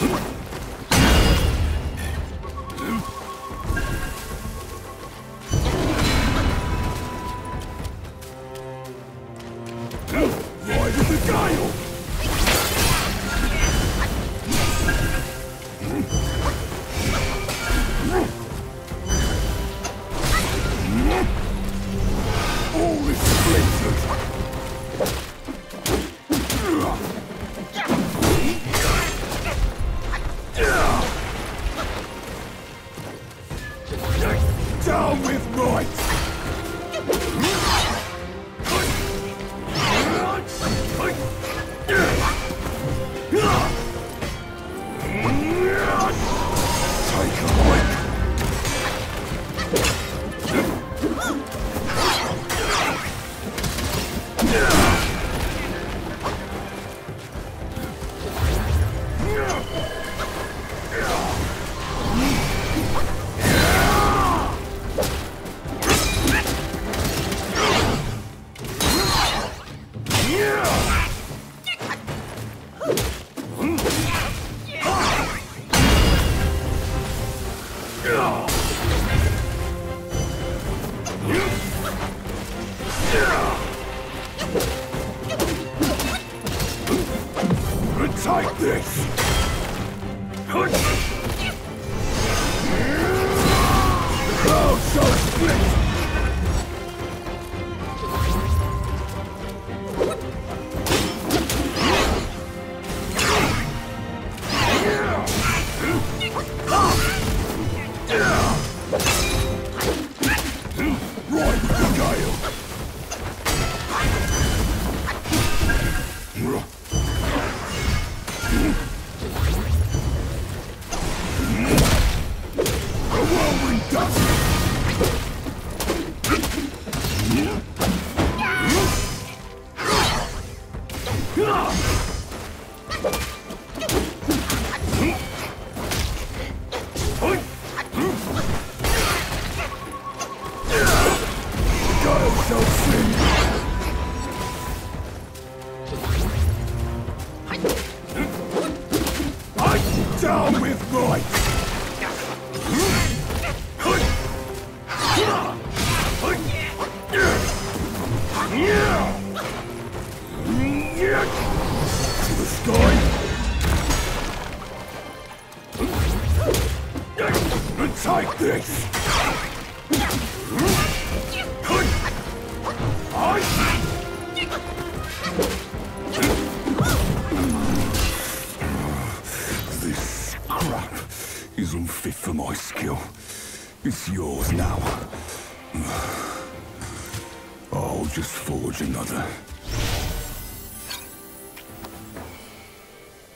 Yes. With might! Take a! Take this! Oh, so split! With the! Down with might! To the sky! Take this! This crap is unfit for my skill. It's yours now. I'll just forge another.